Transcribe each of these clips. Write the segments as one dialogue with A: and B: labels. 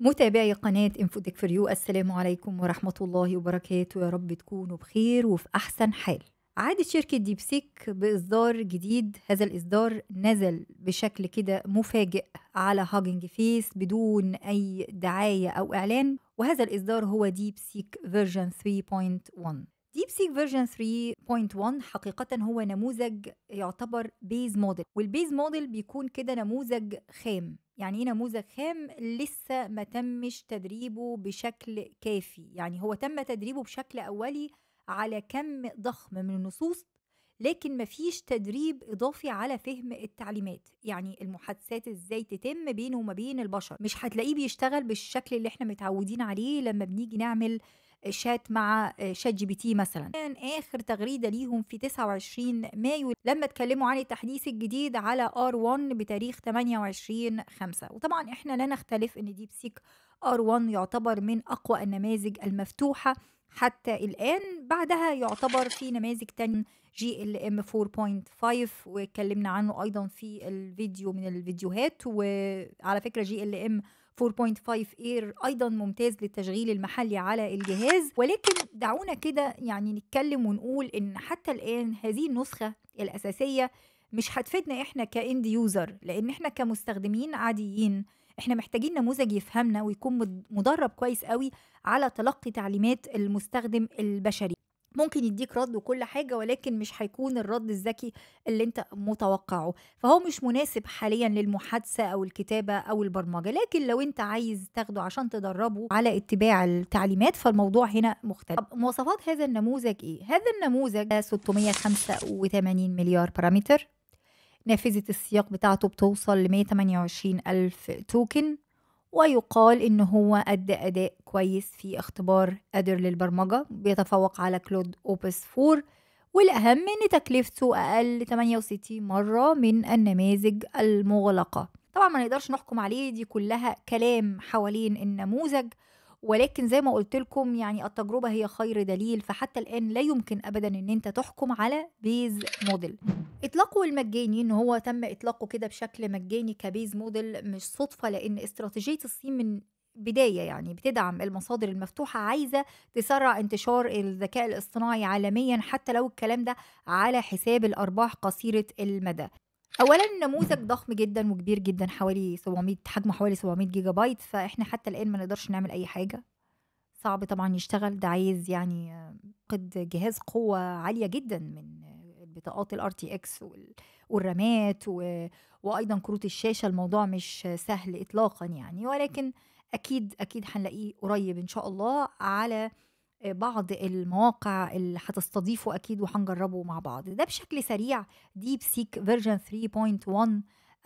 A: متابعي قناة InfoTech 4 You السلام عليكم ورحمة الله وبركاته. يا رب تكونوا بخير وفي أحسن حال. عادت شركة DeepSeek بإصدار جديد. هذا الإصدار نزل بشكل كده مفاجئ على Hugging Face بدون أي دعاية أو إعلان. وهذا الإصدار هو DeepSeek version 3.1 DeepSeek version 3.1 حقيقة هو نموذج يعتبر base model وال base model بيكون كده نموذج خام. يعني إيه نموذج خام؟ لسه ما تمش تدريبه بشكل كافي. يعني هو تم تدريبه بشكل أولي على كم ضخم من النصوص لكن مفيش تدريب إضافي على فهم التعليمات. يعني المحادثات إزاي تتم بينه وما بين البشر. مش هتلاقيه بيشتغل بالشكل اللي إحنا متعودين عليه لما بنيجي نعمل شات مع ChatGPT مثلا. كان آخر تغريدة ليهم في 29 مايو لما اتكلموا عن التحديث الجديد على R1 بتاريخ 28 5 وطبعا إحنا لا نختلف إن DeepSeek R1 يعتبر من أقوى النماذج المفتوحة حتى الآن. بعدها يعتبر في نماذج تانية GLM 4.5 واتكلمنا عنه أيضا في الفيديو من الفيديوهات. وعلى فكرة GLM 4.5 Air أيضا ممتاز للتشغيل المحلي على الجهاز. ولكن دعونا كده يعني نتكلم ونقول إن حتى الآن هذه النسخة الأساسية مش هتفيدنا إحنا ك end user لأن إحنا كمستخدمين عاديين إحنا محتاجين نموذج يفهمنا ويكون مدرب كويس قوي على تلقي تعليمات المستخدم البشري. ممكن يديك رد وكل حاجة ولكن مش هيكون الرد الذكي اللي أنت متوقعه. فهو مش مناسب حاليا للمحادثة أو الكتابة أو البرمجة. لكن لو أنت عايز تاخده عشان تدربه على اتباع التعليمات فالموضوع هنا مختلف. طب مواصفات هذا النموذج إيه؟ هذا النموذج 685 مليار بارامتر نافذة السياق بتاعته بتوصل ل 128 ألف token ويقال إن هو أدى أداء كويس في اختبار Aider للبرمجة بيتفوق على Claude Opus 4 والأهم إن تكلفته أقل 68 مرة من النماذج المغلقة. طبعا ما نقدرش نحكم عليه دي كلها كلام حوالين النموذج ولكن زي ما قلت لكم يعني التجربة هي خير دليل فحتى الآن لا يمكن أبدا إن أنت تحكم على base موديل إطلاقه المجاني إن هو تم إطلاقه كده بشكل مجاني كبيز موديل مش صدفة لأن استراتيجية الصين من بداية يعني بتدعم المصادر المفتوحة عايزة تسرع انتشار الذكاء الاصطناعي عالميا حتى لو الكلام ده على حساب الأرباح قصيرة المدى. اولا نموذج ضخم جدا وكبير جدا حوالي 700 حجمه حوالي 700 جيجا بايت فإحنا حتى الآن ما نقدرش نعمل أي حاجة. صعب طبعا يشتغل. ده عايز يعني قد جهاز قوة عالية جدا من بطاقات ال RTX والرامات وأيضا كروت الشاشة. الموضوع مش سهل اطلاقا يعني. ولكن أكيد أكيد هنلاقيه قريب إن شاء الله على بعض المواقع اللي هتستضيفه أكيد وهنجربه مع بعض. ده بشكل سريع DeepSeek version 3.1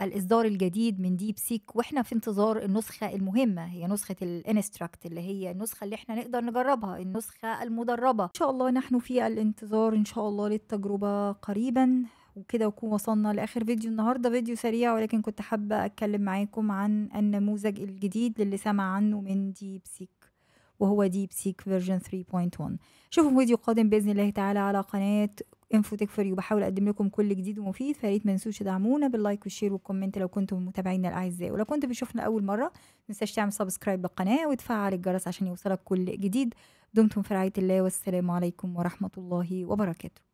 A: الإصدار الجديد من DeepSeek وإحنا في انتظار النسخة المهمة هي نسخة ال instruct اللي هي النسخة اللي إحنا نقدر نجربها النسخة المدربة. إن شاء الله نحن في الانتظار إن شاء الله للتجربة قريبا. وكده نكون وصلنا لآخر فيديو النهارده فيديو سريع ولكن كنت حابة أتكلم معاكم عن النموذج الجديد اللي سمع عنه من DeepSeek وهو DeepSeek version 3.1 شوفوا فيديو قادم بإذن الله تعالى على قناة InfoTech 4 You وبحاول أقدم لكم كل جديد ومفيد فريت ما تنسوش تدعمونا بال like وال share وال comment لو كنتم متابعينا الأعزاء. ولو كنت بتشوفنا أول مرة ما تنساش تعمل subscribe للقناه وتفعل الجرس عشان يوصلك كل جديد. دمتم في رعاية الله والسلام عليكم ورحمة الله وبركاته.